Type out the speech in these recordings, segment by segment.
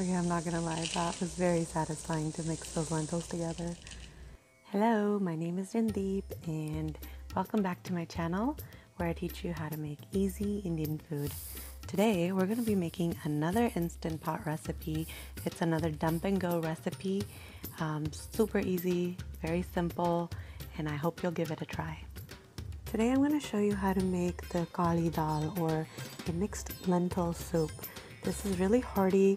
Okay, I'm not gonna lie, that was very satisfying to mix those lentils together. Hello, my name is Jandeep and welcome back to my channel where I teach you how to make easy Indian food. Today we're to be making another Instant Pot recipe. It's another dump and go recipe. Um, super easy, very simple, and I hope you'll give it a try. Today I'm to show you how to make the kali dal or a mixed lentil soup. This is really hearty,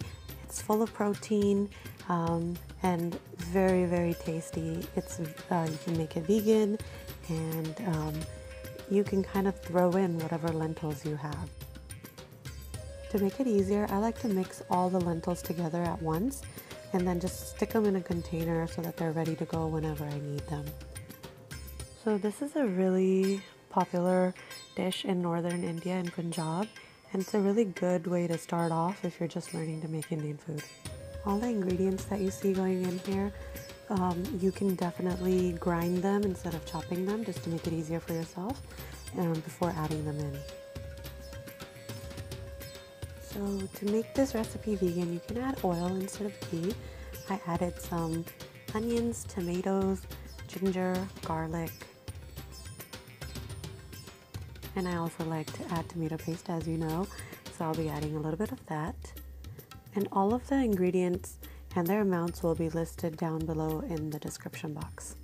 it's full of protein, um, and very very tasty. It's uh, you can make it vegan, and um, you can kind of throw in whatever lentils you have. To make it easier, I like to mix all the lentils together at once and then just stick them in a container so that they're ready to go whenever I need them. So this is a really popular dish in northern India and Punjab and it's a really good way to start off if you're just learning to make Indian food. All the ingredients that you see going in here, um, you can definitely grind them instead of chopping them just to make it easier for yourself um, before adding them in. So to make this recipe vegan, you can add oil instead of ghee. I added some onions, tomatoes, ginger, garlic, and I also like to add tomato paste as you know, so I'll be adding a little bit of that. And all of the ingredients and their amounts will be listed down below in the description box.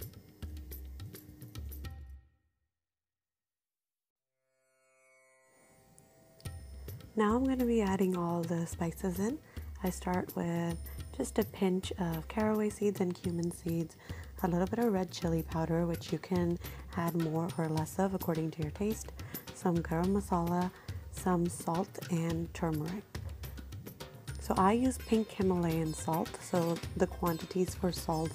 Now I'm going to be adding all the spices in. I start with just a pinch of caraway seeds and cumin seeds, a little bit of red chili powder, which you can add more or less of according to your taste, some garam masala, some salt, and turmeric. So I use pink Himalayan salt, so the quantities for salt,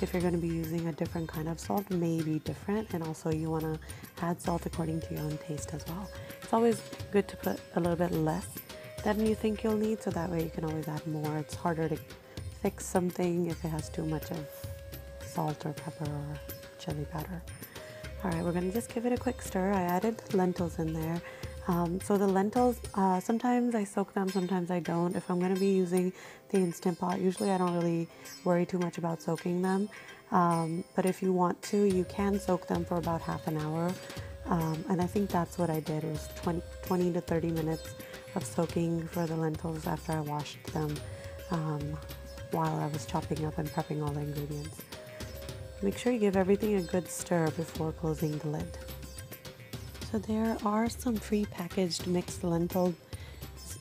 if you're going to be using a different kind of salt, may be different, and also you want to add salt according to your own taste as well. It's always good to put a little bit less than you think you'll need so that way you can always add more. It's harder to fix something if it has too much of salt or pepper or chili powder. All right, we're gonna just give it a quick stir. I added lentils in there. Um, so the lentils, uh, sometimes I soak them, sometimes I don't. If I'm gonna be using the Instant Pot, usually I don't really worry too much about soaking them. Um, but if you want to, you can soak them for about half an hour. Um, and I think that's what I did. It was 20, 20, to 30 minutes of soaking for the lentils after I washed them um, while I was chopping up and prepping all the ingredients. Make sure you give everything a good stir before closing the lid. So there are some pre-packaged mixed lentils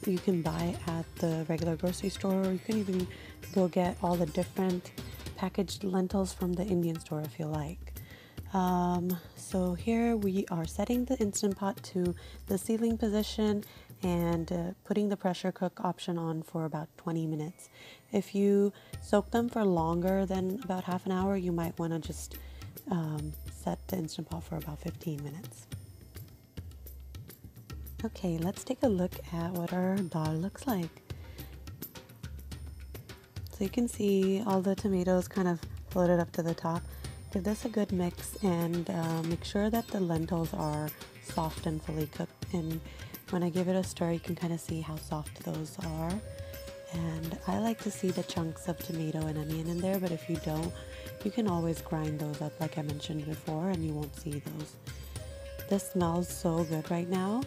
you can buy at the regular grocery store or you can even go get all the different packaged lentils from the Indian store if you like. Um, so here we are setting the Instant Pot to the sealing position and uh, putting the pressure cook option on for about 20 minutes. If you soak them for longer than about half an hour, you might want to just um, set the Instant Pot for about 15 minutes. Okay, let's take a look at what our dal looks like. So you can see all the tomatoes kind of floated up to the top. Give this a good mix and uh, make sure that the lentils are soft and fully cooked. And when I give it a stir, you can kind of see how soft those are. And I like to see the chunks of tomato and onion in there, but if you don't, you can always grind those up like I mentioned before and you won't see those. This smells so good right now.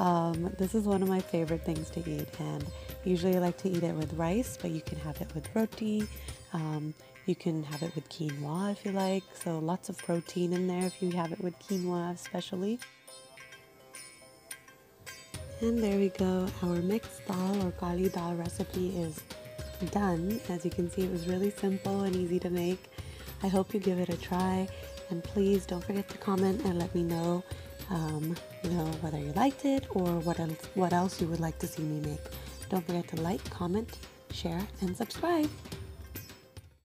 Um, this is one of my favorite things to eat and usually I like to eat it with rice, but you can have it with roti. Um, you can have it with quinoa if you like, so lots of protein in there if you have it with quinoa especially. And there we go, our mixed dal or kali dal recipe is done. As you can see, it was really simple and easy to make. I hope you give it a try, and please don't forget to comment and let me know, um, you know, whether you liked it or what else, what else you would like to see me make. Don't forget to like, comment, share, and subscribe.